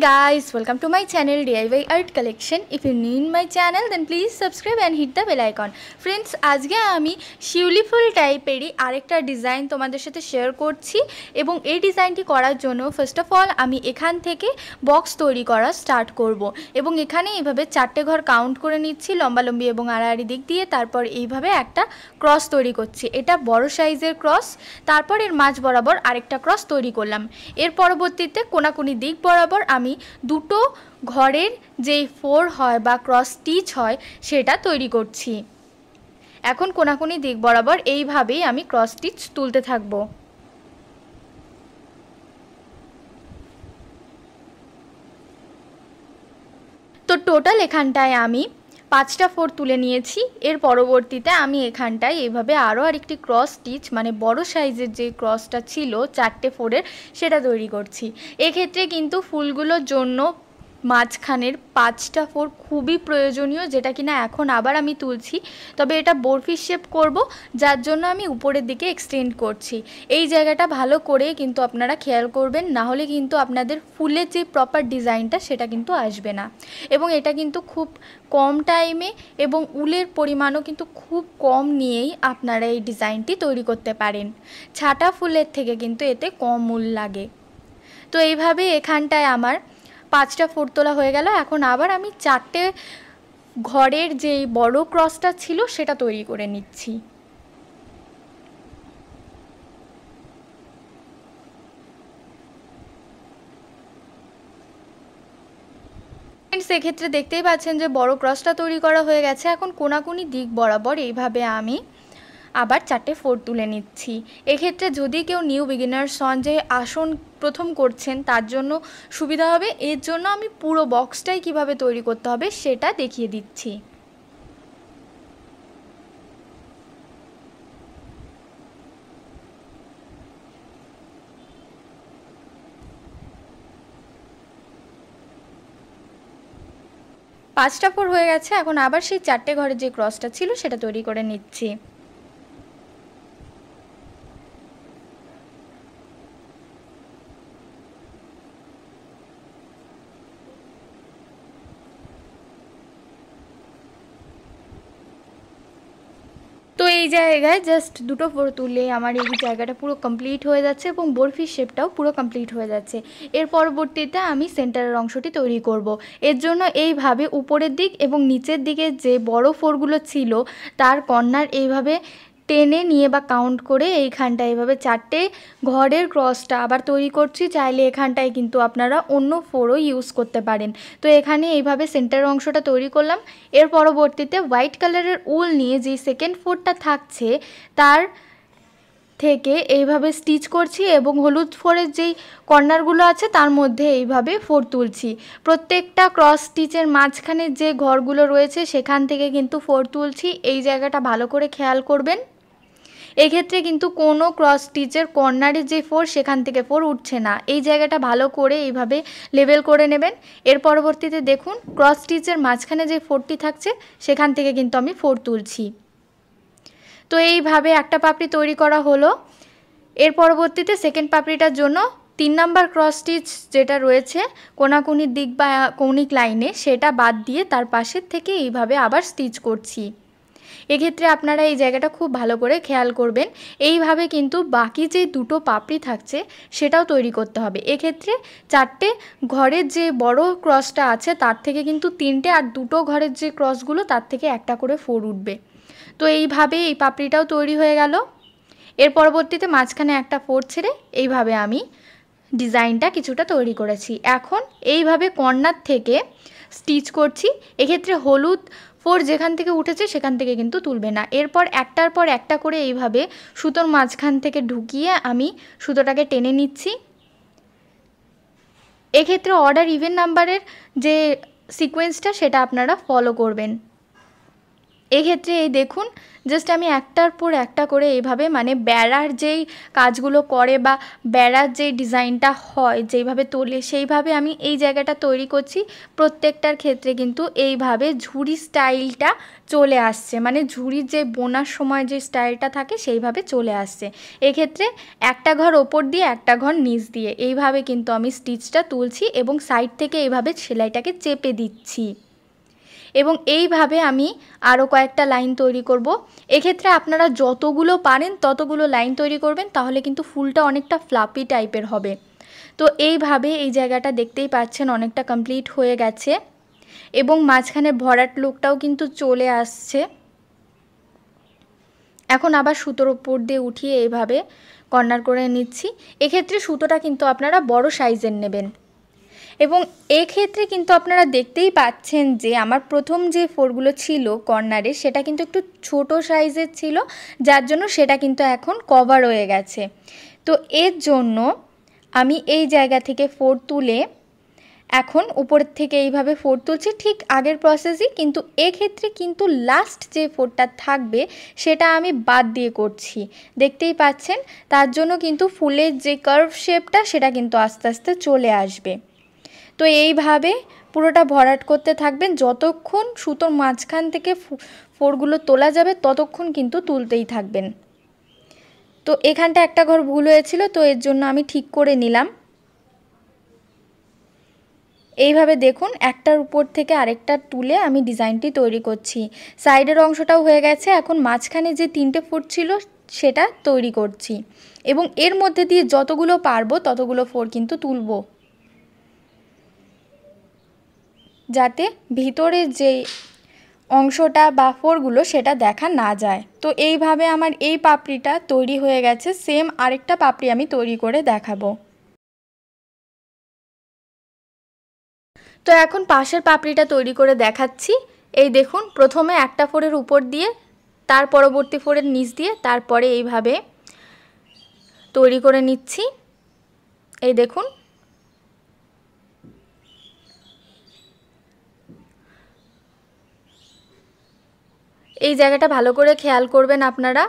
guys, welcome to my channel DIY Art Collection. If you're new in my channel then please subscribe and hit the bell icon. Friends, আজকে আমি শিউলি ফুল টাইপেরই আরেকটা design তোমাদের সাথে share করছি এবং এই ডিজাইনটি করার জন্য ফার্স্ট অফ অল আমি এখান থেকে বক্স তৈরি করা স্টার্ট করব এবং এখানে এইভাবে চারটে ঘর কাউন্ট করে নিচ্ছি লম্বালম্বি এবং আড়াআড়ি দিক দিয়ে তারপর এইভাবে একটা ক্রস তৈরি করছি এটা বড় সাইজের ক্রস তারপর এর মাঝ বরাবর আরেকটা ক্রস তৈরি করলাম এর পরবর্তীতে কোনাকুনি দিক বরাবর আমি দুটো ঘরের যেই ফোর হয় বা ক্রস স্টিচ হয়, সেটা তৈরি করছি। এখন কোনাকুনি দিক বরাবর এইভাবেই আমি ক্রস স্টিচ তুলতে থাকব। তো টোটাল এখানটায় আমি পাঁচটা ফোর তুলে নিয়েছি। এর পরবর্তীতে আমি এখানটায় এভাবে আরও আরেকটি ক্রস স্টিচ মানে বড় সাইজের যে ক্রসটা ছিল, চারটে ফোরের সেটা তৈরি করছি। এক্ষেত্রে কিন্তু ফুলগুলোর জন্য মাঝখানের পাঁচটা ফোর খুবই প্রয়োজনীয়, যেটা কিনা এখন আবার আমি তুলছি। তবে এটা বরফি শেপ করব, যার জন্য আমি উপরের দিকে এক্সটেন্ড করছি। এই জায়গাটা ভালো করে কিন্তু আপনারা খেয়াল করবেন, না হলে কিন্তু আপনাদের ফুলের যে প্রপার ডিজাইনটা সেটা কিন্তু আসবে না। এবং এটা কিন্তু খুব কম টাইমে এবং উলের পরিমাণও কিন্তু খুব কম নিয়েই আপনারা এই ডিজাইনটি তৈরি করতে পারেন। ছাটা ফুলের থেকে কিন্তু এতে কম উল লাগে। তো এইভাবে এখানটায় আমার পাঁচটা ফোর তোলা হয়ে গেল, এখন আবার আমি চারটে ঘরের যে বড় ক্রসটা ছিল সেটা তৈরি করে নিচ্ছি। সেক্ষেত্রে দেখতেই পাচ্ছেন যে বড় ক্রসটা তৈরি করা হয়ে গেছে, এখন কোনাকুনি দিক বরাবর এইভাবে আমি আবার চারটে ফোর তুলে নিচ্ছি। এক্ষেত্রে যদি কেউ নিউ বিগিনার্স হন, যে আসন প্রথম করছেন, তার জন্য সুবিধা হবে। এর জন্য আমি পুরো বক্সটাই কীভাবে তৈরি করতে হবে সেটা দেখিয়ে দিচ্ছি। পাঁচটা ফোর হয়ে গেছে, এখন আবার সেই চারটে ঘরের যে ক্রসটা ছিল সেটা তৈরি করে নিচ্ছি। জায়গায় জাস্ট দুটো ফোর তুলে আমার এই জায়গাটা পুরো কমপ্লিট হয়ে যাচ্ছে এবং বরফির শেপটাও পুরো কমপ্লিট হয়ে যাচ্ছে এর পরবর্তীতে আমি সেন্টারের অংশটি তৈরি করব। এর জন্য এইভাবে উপরের দিক এবং নিচের দিকে যে বড় ফোরগুলো ছিল, তার কর্নার এইভাবে টেনে নিয়ে বা কাউন্ট করে এইখানটা এইভাবে চারটে ঘরের ক্রসটা আবার তৈরি করছি, চাইলে এখানটায় কিন্তু আপনারা অন্য ফোরও ইউজ করতে পারেন। তো এখানে এইভাবে সেন্টার অংশটা তৈরি করলাম। এর পরবর্তীতে হোয়াইট কালারের উল নিয়ে যে সেকেন্ড ফোরটা থাকছে, তার থেকে এইভাবে স্টিচ করছি এবং হলুদ ফোরের যেই কর্নারগুলো আছে, তার মধ্যে এইভাবে ফোর তুলছি। প্রত্যেকটা ক্রস স্টিচের মাঝখানে যে ঘরগুলো রয়েছে, সেখান থেকে কিন্তু ফোর তুলছি। এই জায়গাটা ভালো করে খেয়াল করবেন। এক্ষেত্রে কিন্তু কোনো ক্রস স্টিচের কর্নারের যে ফোর সেখান থেকে ফোর উঠছে না। এই জায়গাটা ভালো করে এইভাবে লেবেল করে নেবেন। এর পরবর্তীতে দেখুন ক্রস স্টিচের মাঝখানে যে ফোরটি থাকছে, সেখান থেকে কিন্তু আমি ফোর তুলছি। তো এইভাবে একটা পাপড়ি তৈরি করা হলো। এর পরবর্তীতে সেকেন্ড পাপড়িটার জন্য তিন নাম্বার ক্রস স্টিচ যেটা রয়েছে, কোনাকুনির দিক বা কৌণিক লাইনে সেটা বাদ দিয়ে তার পাশের থেকে এইভাবে আবার স্টিচ করছি। এক্ষেত্রে আপনারা এই জায়গাটা খুব ভালো করে খেয়াল করবেন। এইভাবে কিন্তু বাকি যে দুটো পাপড়ি থাকছে, সেটাও তৈরি করতে হবে। এক্ষেত্রে চারটে ঘরের যে বড় ক্রসটা আছে, তার থেকে কিন্তু তিনটে আর দুটো ঘরের যে ক্রসগুলো, তার থেকে একটা করে ফোর উঠবে। তো এইভাবে এই পাপড়িটাও তৈরি হয়ে গেল। এর পরবর্তীতে মাঝখানে একটা ফোর ছেড়ে এইভাবে আমি ডিজাইনটা কিছুটা তৈরি করেছি। এখন এইভাবে কর্নার থেকে স্টিচ করছি। এক্ষেত্রে হলুদ ফোর যেখান থেকে উঠেছে সেখান থেকে কিন্তু তুলবে না। এরপর একটার পর একটা করে এইভাবে সুতোর মাঝখান থেকে ঢুকিয়ে আমি সুতোটাকে টেনে নিচ্ছি। এক্ষেত্রে অর্ডার ইভেন নাম্বারের যে সিকোয়েন্সটা সেটা আপনারা ফলো করবেন। এক্ষেত্রে এই দেখুন জাস্ট আমি একটার পর একটা করে এইভাবে মানে বেড়ার যেই কাজগুলো করে বা বেড়ার যেই ডিজাইনটা হয়, যেইভাবে তোলে, সেইভাবে আমি এই জায়গাটা তৈরি করছি। প্রত্যেকটার ক্ষেত্রে কিন্তু এইভাবে ঝুড়ি স্টাইলটা চলে আসছে। মানে ঝুড়ির যে বোনার সময় যে স্টাইলটা থাকে, সেইভাবে চলে আসছে। এক্ষেত্রে একটা ঘর ওপর দিয়ে, একটা ঘর নিচ দিয়ে, এইভাবে কিন্তু আমি স্টিচটা তুলছি এবং সাইড থেকে এইভাবে সেলাইটাকে চেপে দিচ্ছি। এবং এইভাবে আমি আরও কয়েকটা লাইন তৈরি করব। এক্ষেত্রে আপনারা যতগুলো পারেন ততগুলো লাইন তৈরি করবেন, তাহলে কিন্তু ফুলটা অনেকটা ফ্লাপি টাইপের হবে। তো এইভাবে এই জায়গাটা দেখতেই পাচ্ছেন অনেকটা কমপ্লিট হয়ে গেছে এবং মাঝখানে ভরাট লুকটাও কিন্তু চলে আসছে। এখন আবার সুতোর ওপর দিয়ে উঠিয়ে এইভাবে কর্নার করে নিচ্ছি। এক্ষেত্রে সুতোটা কিন্তু আপনারা বড় সাইজের নেবেন। এবং এক্ষেত্রে কিন্তু আপনারা দেখতেই পাচ্ছেন যে আমার প্রথম যে ফোরগুলো ছিল কর্নারে, সেটা কিন্তু একটু ছোট সাইজের ছিল, যার জন্য সেটা কিন্তু এখন কভার হয়ে গেছে। তো এর জন্য আমি এই জায়গা থেকে ফোর তুলে এখন উপর থেকে এইভাবে ফোর তুলছি, ঠিক আগের প্রসেসই কিন্তু এক্ষেত্রে কিন্তু লাস্ট যে ফোরটা থাকবে, সেটা আমি বাদ দিয়ে করছি। দেখতেই পাচ্ছেন, তার জন্য কিন্তু ফুলের যে কার্ভ শেপটা সেটা কিন্তু আস্তে আস্তে চলে আসবে। তো এইভাবে পুরোটা ভরাট করতে থাকবেন। যতক্ষণ সুতোর মাঝখান থেকে ফোরগুলো তোলা যাবে, ততক্ষণ কিন্তু তুলতেই থাকবেন। তো এখানটা একটা ঘর ভুল হয়েছিল, তো এর জন্য আমি ঠিক করে নিলাম। এইভাবে দেখুন, একটার উপর থেকে আরেকটা তুলে আমি ডিজাইনটি তৈরি করছি। সাইডের অংশটাও হয়ে গেছে, এখন মাঝখানে যে তিনটে ফুট ছিল, সেটা তৈরি করছি। এবং এর মধ্যে দিয়ে যতগুলো পারব, ততগুলো ফোর কিন্তু তুলবো। যাতে ভিতরের যে অংশটা বা ফোরগুলো সেটা দেখা না যায়। তো এইভাবে আমার এই পাপড়িটা তৈরি হয়ে গেছে। সেম আরেকটা পাপড়ি আমি তৈরি করে দেখাবো। তো এখন পাশের পাপড়িটা তৈরি করে দেখাচ্ছি। এই দেখুন, প্রথমে একটা ফোরের উপর দিয়ে, তার পরবর্তী ফোরের নিচ দিয়ে, তারপরে এইভাবে তৈরি করে নিচ্ছি। এই দেখুন এই জায়গাটা ভালো করে খেয়াল করবেন আপনারা।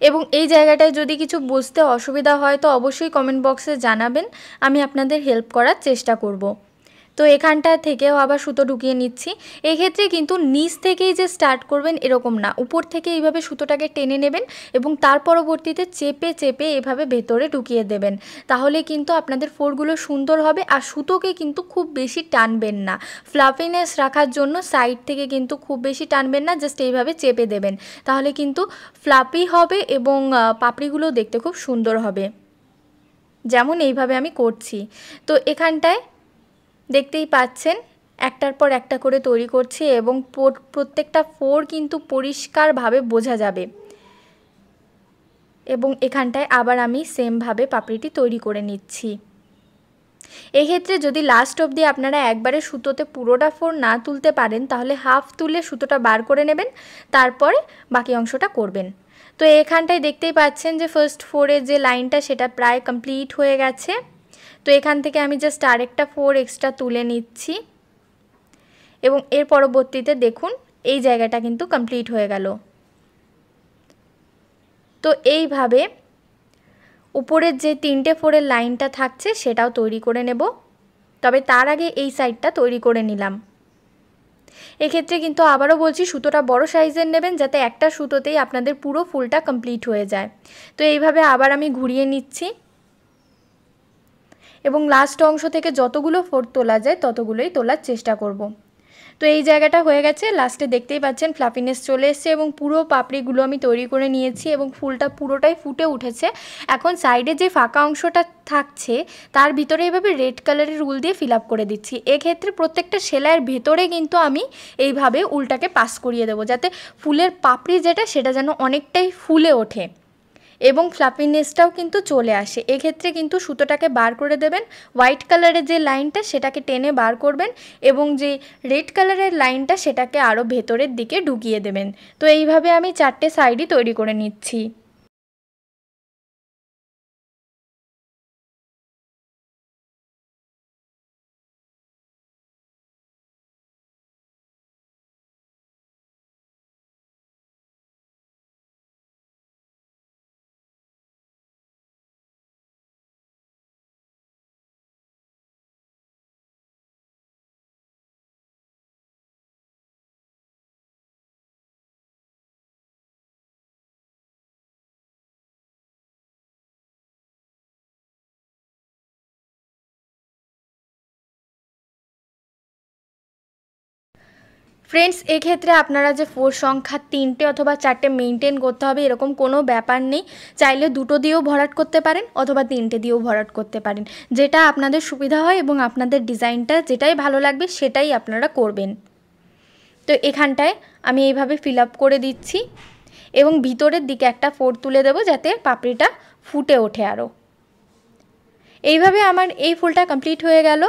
এবং এই জায়গাটায় যদি কিছু বুঝতে অসুবিধা হয়, তো অবশ্যই কমেন্ট বক্সে জানাবেন। আমি আপনাদের হেল্প করার চেষ্টা করব। তো এখানটা থেকেও আবার সুতো ঢুকিয়ে নিচ্ছি। এক্ষেত্রে কিন্তু নিচ থেকেই যে স্টার্ট করবেন এরকম না। উপর থেকে এইভাবে সুতোটাকে টেনে নেবেন এবং তার পরবর্তীতে চেপে চেপে এভাবে ভেতরে ঢুকিয়ে দেবেন। তাহলে কিন্তু আপনাদের ফোরগুলো সুন্দর হবে আর সুতোকে কিন্তু খুব বেশি টানবেন না। ফ্লাফিনেস রাখার জন্য সাইড থেকে কিন্তু খুব বেশি টানবেন না জাস্ট এইভাবে চেপে দেবেন। তাহলে কিন্তু ফ্লাপি হবে এবং পাপড়িগুলো দেখতে খুব সুন্দর হবে। যেমন এইভাবে আমি করছি। তো এখানটায় দেখতেই পাচ্ছেন, একটার পর একটা করে তৈরি করছি এবং প্রত্যেকটা ফোর কিন্তু পরিষ্কারভাবে বোঝা যাবে। এবং এখানটায় আবার আমি সেমভাবে পাপড়িটি তৈরি করে নিচ্ছি। এক্ষেত্রে যদি লাস্ট অবধি আপনারা একবারে সুতোতে পুরোটা ফোর না তুলতে পারেন, তাহলে হাফ তুলে সুতোটা বার করে নেবেন, তারপরে বাকি অংশটা করবেন। তো এখানটায় দেখতেই পাচ্ছেন যে ফার্স্ট ফোরের যে লাইনটা সেটা প্রায় কমপ্লিট হয়ে গেছে। তো এখান থেকে আমি জাস্ট আরেকটা ফোর এক্সট্রা তুলে নিচ্ছি। এবং এর পরবর্তীতে দেখুন, এই জায়গাটা কিন্তু কমপ্লিট হয়ে গেল। তো এইভাবে উপরের যে তিনটে ফোরের লাইনটা থাকছে, সেটাও তৈরি করে নেব। তবে তার আগে এই সাইডটা তৈরি করে নিলাম। এক্ষেত্রে কিন্তু আবারও বলছি, সুতোটা বড় সাইজের নেবেন, যাতে একটা সুতোতেই আপনাদের পুরো ফুলটা কমপ্লিট হয়ে যায়। তো এইভাবে আবার আমি ঘুরিয়ে নিচ্ছি। এবং লাস্ট অংশ থেকে যতগুলো ফোর তোলা যায়, ততগুলোই তোলার চেষ্টা করব। তো এই জায়গাটা হয়ে গেছে। লাস্টে দেখতেই পাচ্ছেন ফ্লাফিনেস চলে এসছে এবং পুরো পাপড়িগুলো আমি তৈরি করে নিয়েছি এবং ফুলটা পুরোটাই ফুটে উঠেছে। এখন সাইডে যে ফাঁকা অংশটা থাকছে, তার ভিতরে এইভাবে রেড কালারের উল দিয়ে ফিল করে দিচ্ছি। এক্ষেত্রে প্রত্যেকটা সেলাইয়ের ভেতরে কিন্তু আমি এইভাবে উলটাকে পাস করিয়ে দেবো, যাতে ফুলের পাপড়ি যেটা, সেটা যেন অনেকটাই ফুলে ওঠে। এবং ফ্লাফিনেসটাও কিন্তু চলে আসে। এক্ষেত্রে কিন্তু সুতোটাকে বার করে দেবেন। হোয়াইট কালারের যে লাইনটা সেটাকে টেনে বার করবেন এবং যে রেড কালারের লাইনটা সেটাকে আরও ভেতরের দিকে ঢুকিয়ে দেবেন। তো এইভাবে আমি চারটে সাইডই তৈরি করে নিচ্ছি। ফ্রেন্ডস এক্ষেত্রে আপনারা যে ফোর সংখ্যা, তিনটে অথবা চারটে মেনটেন করতে হবে, এরকম কোনো ব্যাপার নেই। চাইলে দুটো দিয়েও ভরাট করতে পারেন অথবা তিনটে দিয়েও ভরাট করতে পারেন। যেটা আপনাদের সুবিধা হয় এবং আপনাদের ডিজাইনটা যেটাই ভালো লাগবে, সেটাই আপনারা করবেন। তো এখানটায় আমি এইভাবে ফিল করে দিচ্ছি এবং ভিতরের দিকে একটা ফোর তুলে দেবো যাতে পাপড়িটা ফুটে ওঠে আরও এইভাবে আমার এই ফুলটা কমপ্লিট হয়ে গেল।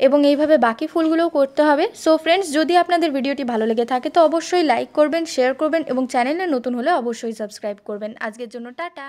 এবং এইভাবে বাকি ফুলগুলোও করতে হবে। সো ফ্রেন্ডস যদি আপনাদের ভিডিওটি ভালো লেগে থাকে, তো অবশ্যই লাইক করবেন শেয়ার করবেন এবং চ্যানেলে নতুন হলে অবশ্যই সাবস্ক্রাইব করবেন। আজকের জন্য টাটা।